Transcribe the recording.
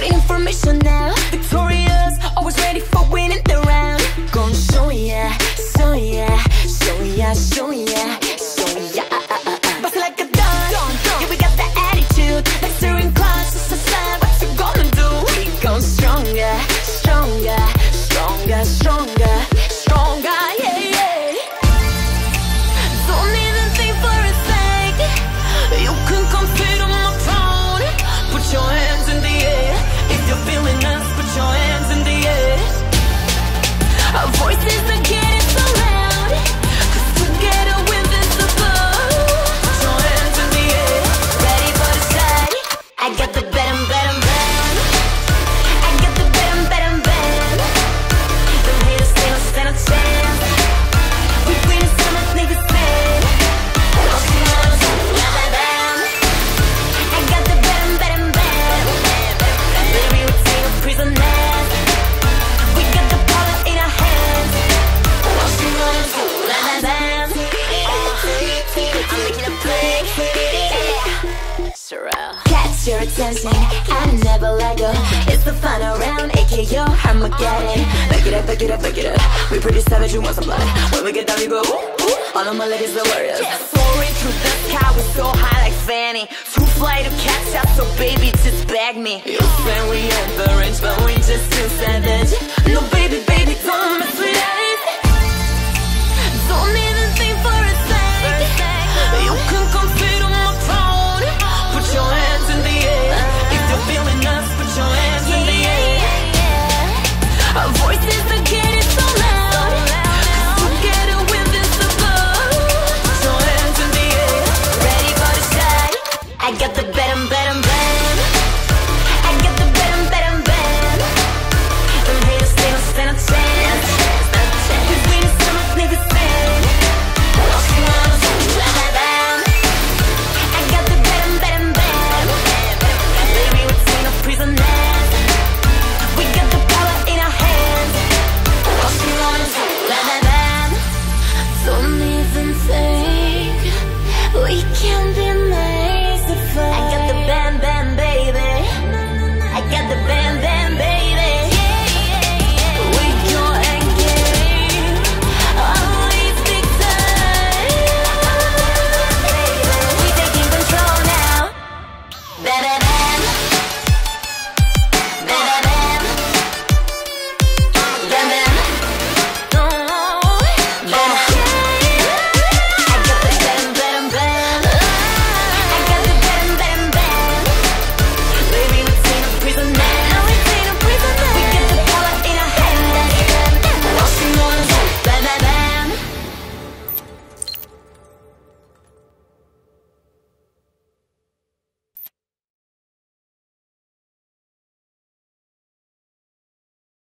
Get information now. you're extension I never let go. It's the final round, aka Armageddon Back it up, back it up, back it up. We pretty savage, you want some blood. When we get down, we go ooh, ooh. All of my ladies are warriors. Soaring through the sky, we so high like Fanny. Too fly to catch up, so baby just bag me. You say we ever.